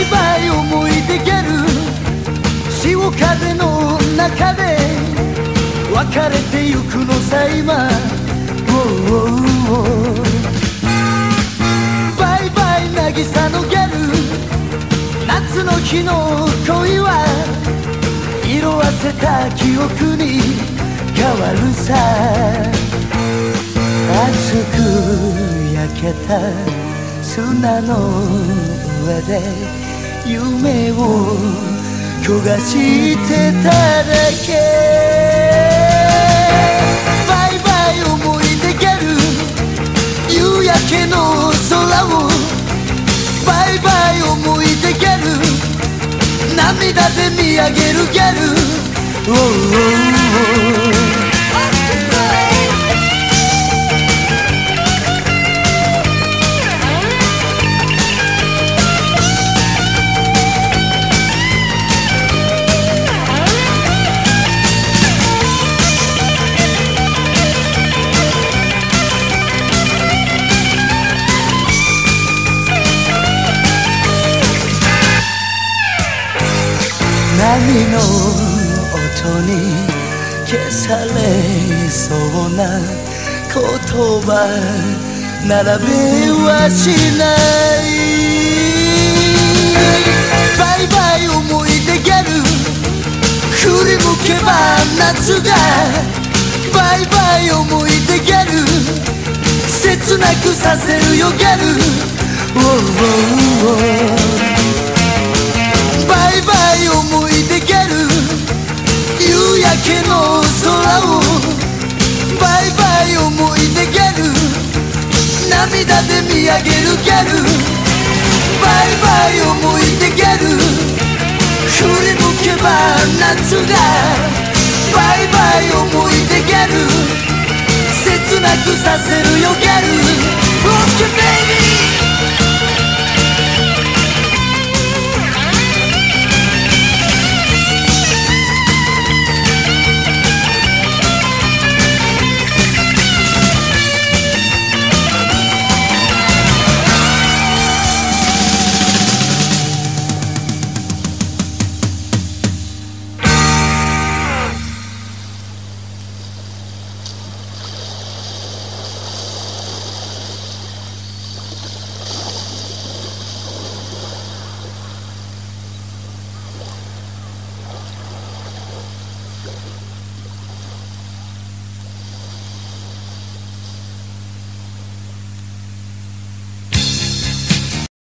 イバイ思い出ギャル潮風の中で別れてゆくのさ今 oh, oh, oh. バイバイ渚のギャル。夏の日の恋は色あせた記憶に変わるさ。熱く焼けた砂の上で夢を焦がしてただけ。バイバイ思い出ギャル。夕焼けの空を。バイバイ思い出ギャル。涙で見上げるギャル、oh, oh, 波の音に消されそうな言葉並べはしないバイバイ思い出ギャル振り向けば夏がバイバイ思い出ギャル切なくさせるよギャル、oh, oh, oh バイバイ思い出ギャル。夕焼けの空をバイバイ思い出ギャル。涙で見上げるギャル。バイバイ思い出ギャル。振り向けば夏が。バイバイ思い出ギャル。切なくさせるよギャル。OK baby